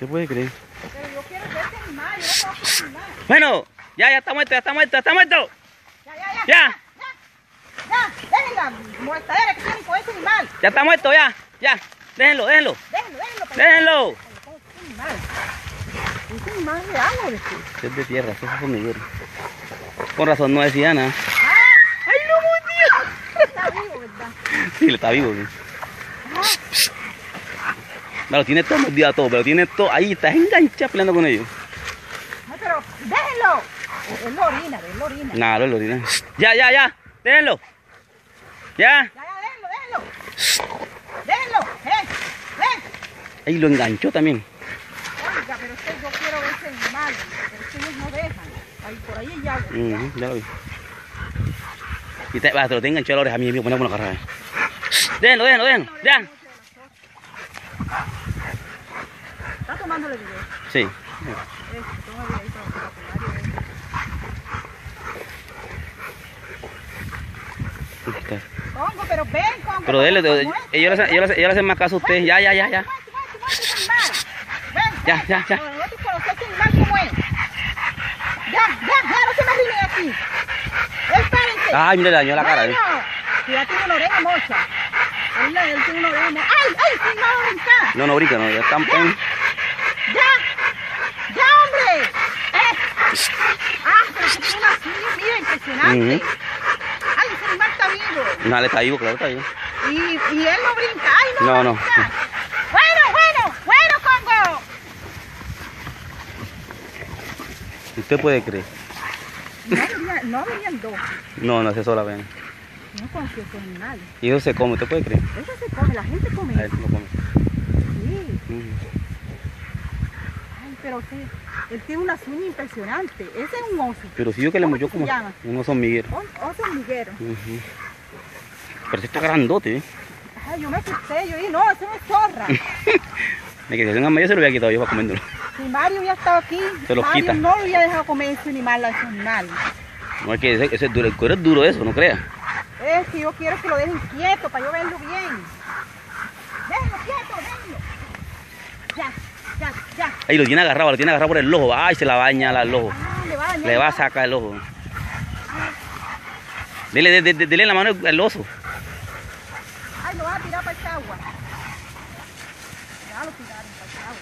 ¿Usted puede creer? Pero yo quiero ver ese animal, yo no puedo filmar. Bueno, ya, ya está muerto, ya está muerto, ya está muerto. Ya, ya, ya. Ya, Ya, dejen la molestadera que tienen con ese animal. ya está muerto, ya, ya. Déjenlo, déjenlo, Déjenlo, déjenlo. déjenlo. para- ese animal. Ese animal es de agua, ¿viste? Es de tierra, eso es hormiguero. Con razón no decía nada. ¡Ah! ¡Ay, no, Está vivo, ¿verdad? Sí, le está vivo. sí. Me lo tiene todo mordido todo, pero tiene todo. Ahí está enganchado peleando con ellos. No, pero déjenlo. Es la orina, es la orina. Nada, lo orina. Ya, ya, ya. Déjenlo. Ya. Ya, ya, déjenlo, déjenlo. Déjenlo, eh, eh. Ahí lo enganchó también. Oiga, pero es que yo quiero ver ese animal. Pero es que ellos no dejan. Ahí, por ahí hay agua. Ujú, ya lo vi. Y te, va, te lo tengo enganchado a la oreja mía, mío, ponemos una carrera. Déjenlo, déjenlo, déjenlo. Ya. Está tomándole video. Sí. Congo, pero ven, Congo. Pero dele, ellos le hacen- más caso a ustedes. Ya, ya, ya, ya. Ya, ya, ya. Ay, mire, le dañó la cara. ya tiene una oreja mocha. Él, él tiene una oreja mocha. ¡Ay, ay! No, no brinca, no, ya están. pen- ¡Ya! ¡Ya, hombre! ¡Eh! ¡Ah, pero que tiene una silla, mira, impresionante! Ujú. ¡Ay, ese animal está vivo! Nada, le está vivo, claro, está vivo. Y, y él no brinca. ¡Ay, no! No, no. ¡Bueno, bueno! ¡Bueno, Congo! Usted puede creer. No no habrían dos. No, no hace sola pena. No confío esos animales. Y eso se come, usted puede creer. Eso se come, la gente come. A ver, lo come. Sí. Ujú. Ay, pero sí. Él tiene una uñas impresionante. Ese es un oso. Pero si yo que le ¿Cómo movió que se como llama? unos hormiguero. Oso hormiguero. Ujú. Pero si está grandote, ¿eh? Ay, yo me asusté. Yo dije, no, eso no es zorra. De que medio se lo había quitado yo para comiéndolo. Si Mario hubiera estado aquí, Se lo Mario quita. no lo hubiera dejado comer ese animal a ese. No es que ese, ese es duro, el cuero es duro eso, no crea. Es que yo quiero que lo dejen quieto para yo verlo bien. Ahí lo tiene agarrado, lo tiene agarrado por el ojo. Ay, se la baña al ojo. Ah, le, va a sacar el ojo. Dele, de, de, la mano al oso. Ay, lo va a tirar para esta agua. Ya lo tiraron para esta agua.